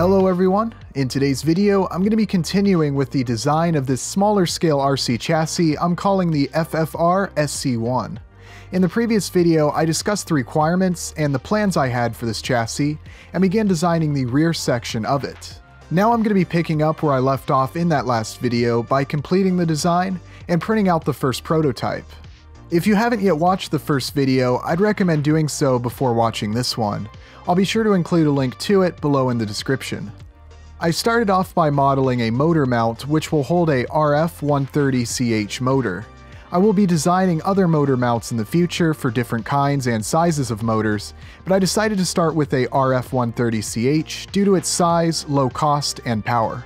Hello everyone! In today's video, I'm going to be continuing with the design of this smaller scale RC chassis I'm calling the FFR SC1. In the previous video, I discussed the requirements and the plans I had for this chassis, and began designing the rear section of it. Now I'm going to be picking up where I left off in that last video by completing the design and printing out the first prototype. If you haven't yet watched the first video, I'd recommend doing so before watching this one. I'll be sure to include a link to it below in the description. I started off by modeling a motor mount which will hold a RF130CH motor. I will be designing other motor mounts in the future for different kinds and sizes of motors, but I decided to start with a RF130CH due to its size, low cost, and power.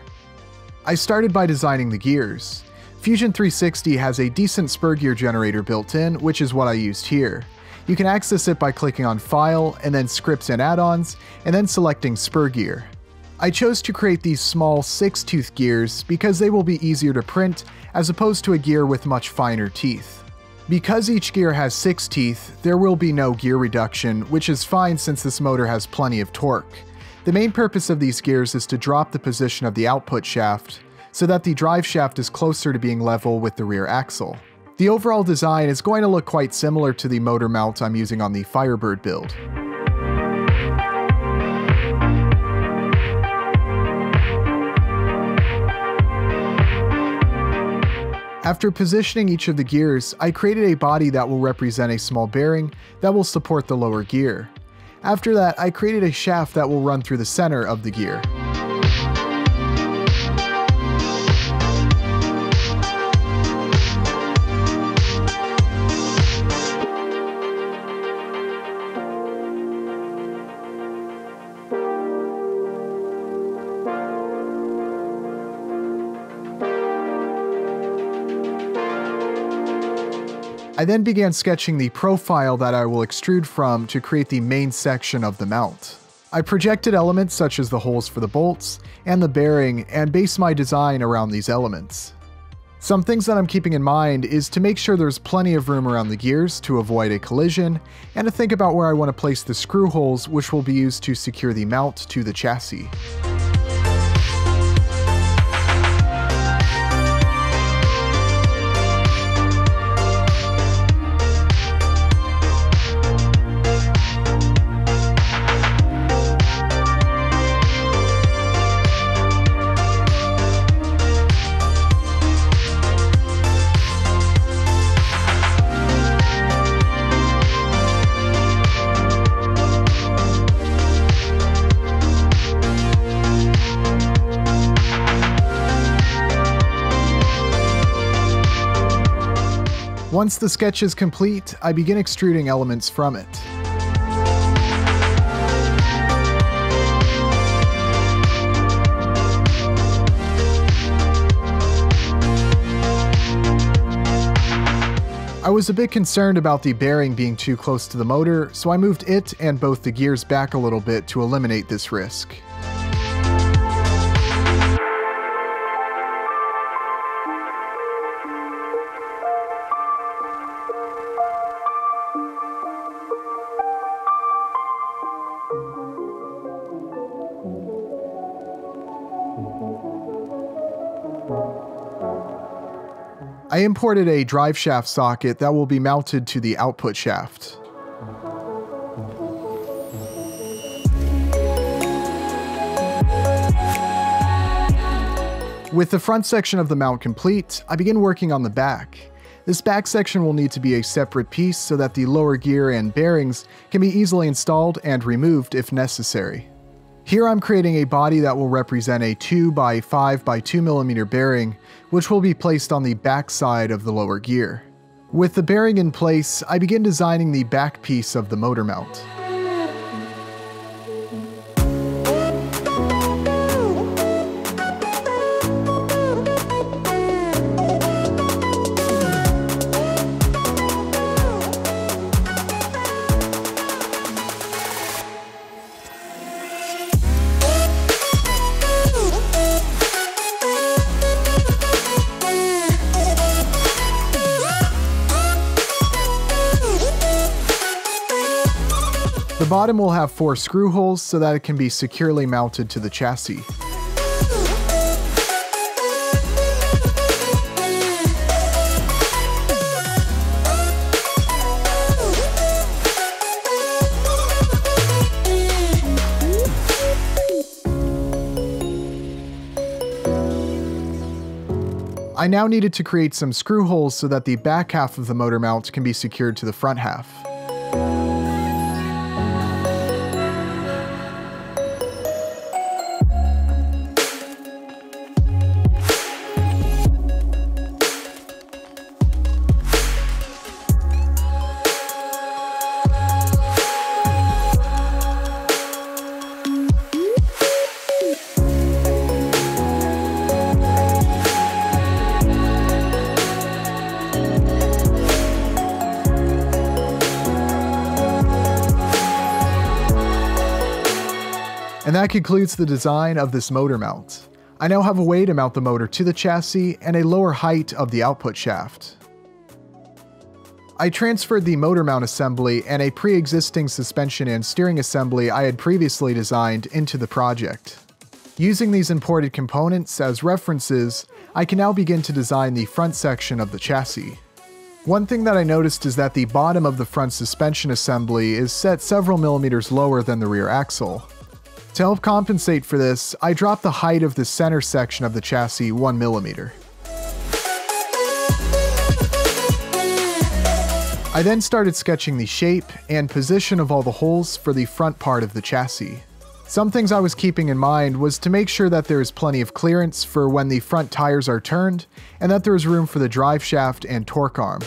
I started by designing the gears. Fusion 360 has a decent spur gear generator built in, which is what I used here. You can access it by clicking on File, and then Scripts and Add-ons, and then selecting Spur Gear. I chose to create these small 6-tooth gears because they will be easier to print as opposed to a gear with much finer teeth. Because each gear has 6 teeth, there will be no gear reduction, which is fine since this motor has plenty of torque. The main purpose of these gears is to drop the position of the output shaft, so that the drive shaft is closer to being level with the rear axle. The overall design is going to look quite similar to the motor mount I'm using on the Firebird build. After positioning each of the gears, I created a body that will represent a small bearing that will support the lower gear. After that, I created a shaft that will run through the center of the gear. I then began sketching the profile that I will extrude from to create the main section of the mount. I projected elements such as the holes for the bolts and the bearing and based my design around these elements. Some things that I'm keeping in mind is to make sure there's plenty of room around the gears to avoid a collision, and to think about where I want to place the screw holes which will be used to secure the mount to the chassis. Once the sketch is complete, I begin extruding elements from it. I was a bit concerned about the bearing being too close to the motor, so I moved it and both the gears back a little bit to eliminate this risk. I imported a drive shaft socket that will be mounted to the output shaft. With the front section of the mount complete, I begin working on the back. This back section will need to be a separate piece so that the lower gear and bearings can be easily installed and removed if necessary. Here I'm creating a body that will represent a 2 by 5 by 2 millimeter bearing, which will be placed on the back side of the lower gear. With the bearing in place, I begin designing the back piece of the motor mount. Bottom will have four screw holes so that it can be securely mounted to the chassis. I now needed to create some screw holes so that the back half of the motor mount can be secured to the front half. That concludes the design of this motor mount. I now have a way to mount the motor to the chassis and a lower height of the output shaft. I transferred the motor mount assembly and a pre-existing suspension and steering assembly I had previously designed into the project. Using these imported components as references, I can now begin to design the front section of the chassis. One thing that I noticed is that the bottom of the front suspension assembly is set several millimeters lower than the rear axle. To help compensate for this, I dropped the height of the center section of the chassis 1 millimeter. I then started sketching the shape and position of all the holes for the front part of the chassis. Some things I was keeping in mind was to make sure that there is plenty of clearance for when the front tires are turned, and that there is room for the drive shaft and torque arm.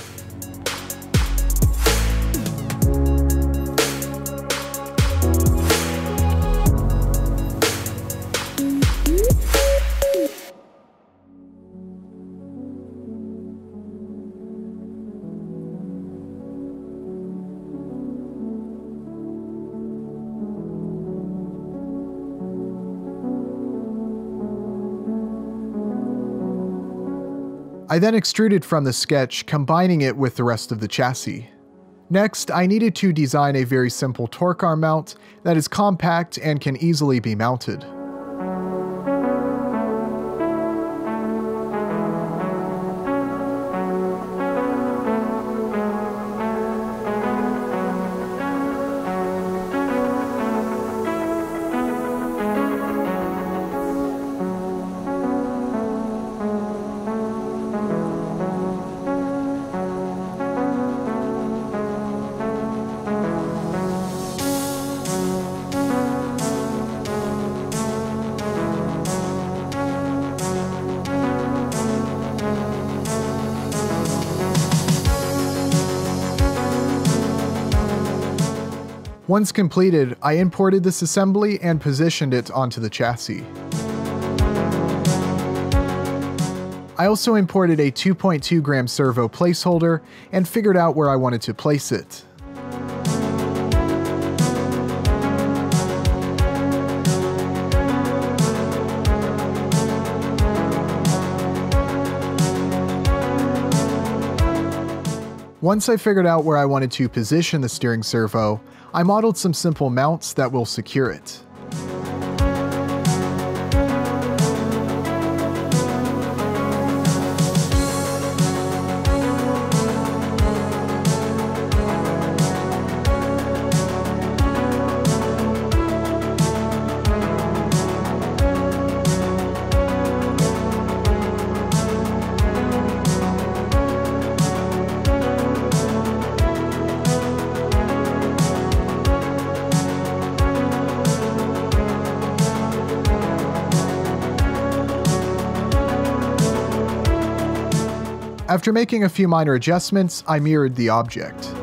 I then extruded from the sketch, combining it with the rest of the chassis. Next, I needed to design a very simple torque arm mount that is compact and can easily be mounted. Once completed, I imported this assembly and positioned it onto the chassis. I also imported a 2.2 gram servo placeholder and figured out where I wanted to place it. Once I figured out where I wanted to position the steering servo, I modeled some simple mounts that will secure it. After making a few minor adjustments, I mirrored the object.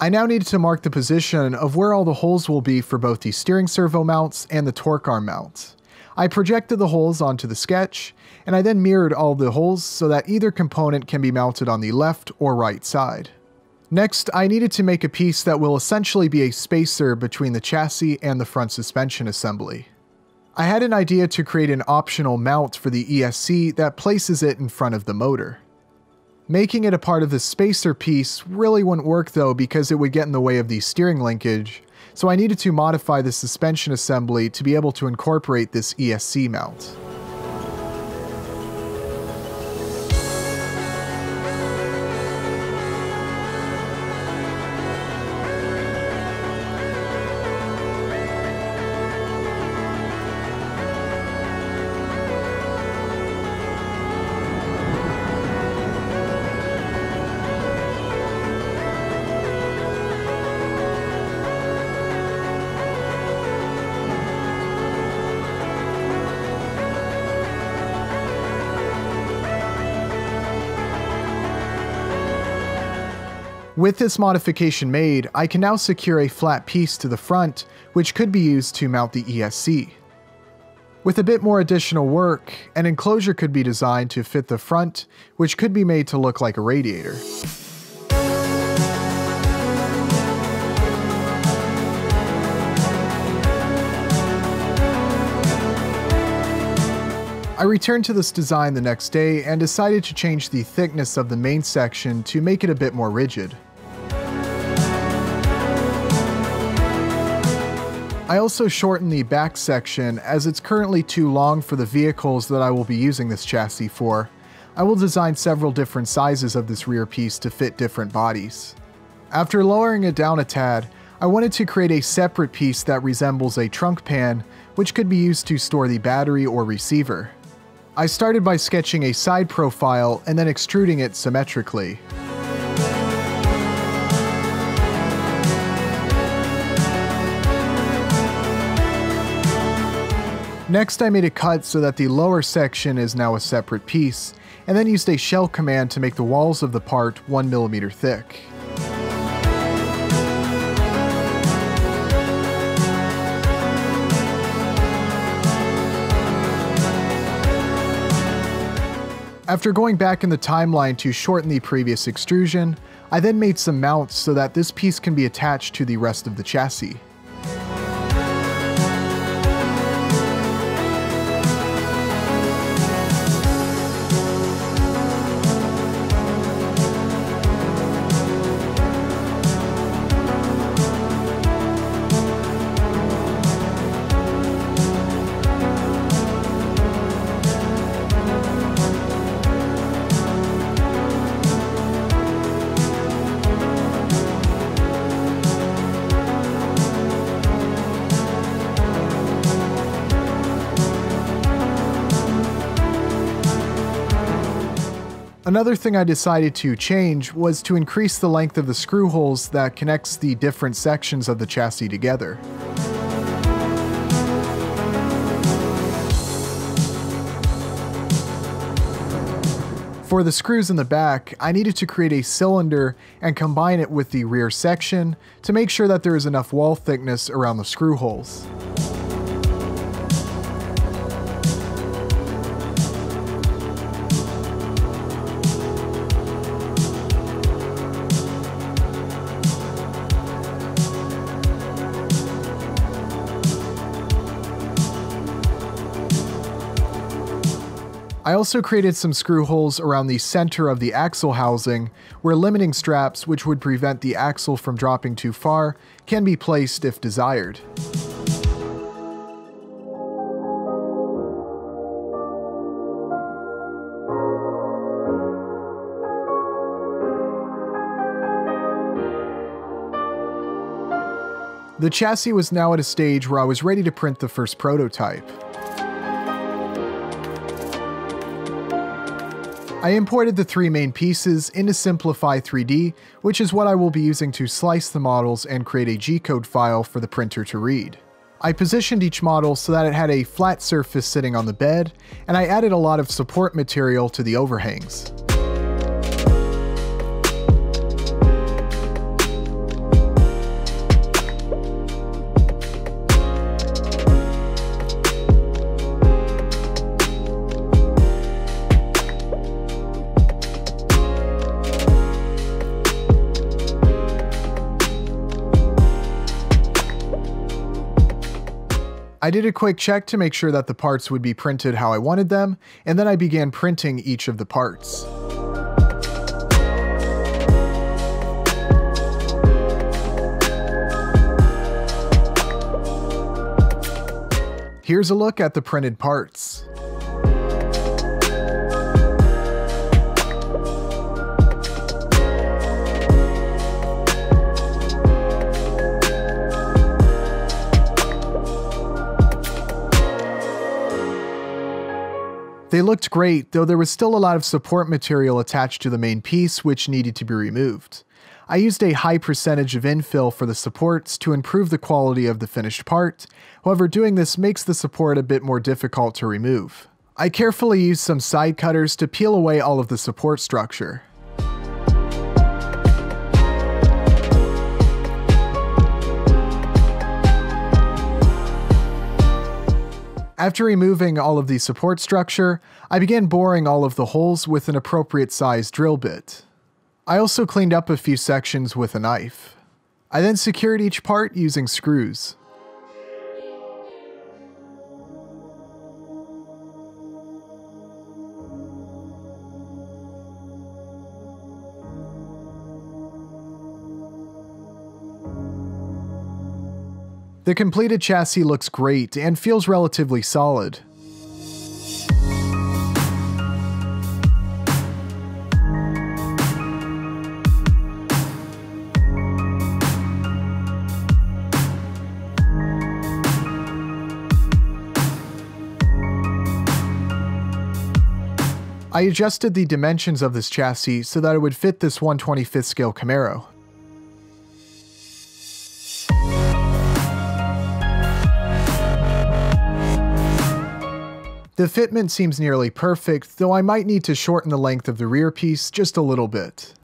I now needed to mark the position of where all the holes will be for both the steering servo mounts and the torque arm mounts. I projected the holes onto the sketch, and I then mirrored all the holes so that either component can be mounted on the left or right side. Next, I needed to make a piece that will essentially be a spacer between the chassis and the front suspension assembly. I had an idea to create an optional mount for the ESC that places it in front of the motor. Making it a part of the spacer piece really wouldn't work though because it would get in the way of the steering linkage, so I needed to modify the suspension assembly to be able to incorporate this ESC mount. With this modification made, I can now secure a flat piece to the front, which could be used to mount the ESC. With a bit more additional work, an enclosure could be designed to fit the front, which could be made to look like a radiator. I returned to this design the next day and decided to change the thickness of the main section to make it a bit more rigid. I also shortened the back section as it's currently too long for the vehicles that I will be using this chassis for. I will design several different sizes of this rear piece to fit different bodies. After lowering it down a tad, I wanted to create a separate piece that resembles a trunk pan, which could be used to store the battery or receiver. I started by sketching a side profile and then extruding it symmetrically. Next I made a cut so that the lower section is now a separate piece, and then used a shell command to make the walls of the part 1mm thick. After going back in the timeline to shorten the previous extrusion, I then made some mounts so that this piece can be attached to the rest of the chassis. Another thing I decided to change was to increase the length of the screw holes that connects the different sections of the chassis together. For the screws in the back, I needed to create a cylinder and combine it with the rear section to make sure that there is enough wall thickness around the screw holes. I also created some screw holes around the center of the axle housing, where limiting straps, which would prevent the axle from dropping too far, can be placed if desired. The chassis was now at a stage where I was ready to print the first prototype. I imported the three main pieces into Simplify 3D, which is what I will be using to slice the models and create a G-code file for the printer to read. I positioned each model so that it had a flat surface sitting on the bed, and I added a lot of support material to the overhangs. I did a quick check to make sure that the parts would be printed how I wanted them, and then I began printing each of the parts. Here's a look at the printed parts. They looked great, though there was still a lot of support material attached to the main piece which needed to be removed. I used a high percentage of infill for the supports to improve the quality of the finished part, however doing this makes the support a bit more difficult to remove. I carefully used some side cutters to peel away all of the support structure. After removing all of the support structure, I began boring all of the holes with an appropriate size drill bit. I also cleaned up a few sections with a knife. I then secured each part using screws. The completed chassis looks great and feels relatively solid. I adjusted the dimensions of this chassis so that it would fit this 125th scale Camaro. The fitment seems nearly perfect, though I might need to shorten the length of the rear piece just a little bit.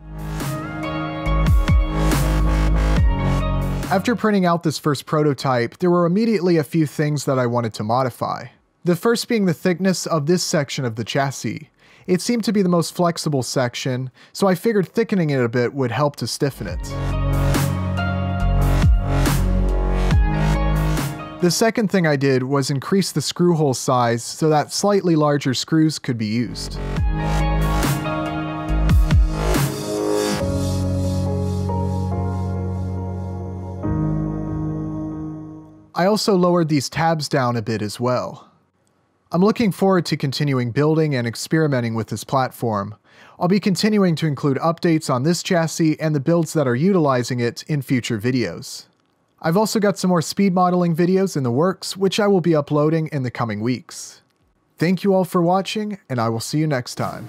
After printing out this first prototype, there were immediately a few things that I wanted to modify. The first being the thickness of this section of the chassis. It seemed to be the most flexible section, so I figured thickening it a bit would help to stiffen it. The second thing I did was increase the screw hole size so that slightly larger screws could be used. I also lowered these tabs down a bit as well. I'm looking forward to continuing building and experimenting with this platform. I'll be continuing to include updates on this chassis and the builds that are utilizing it in future videos. I've also got some more speed modeling videos in the works, which I will be uploading in the coming weeks. Thank you all for watching, and I will see you next time.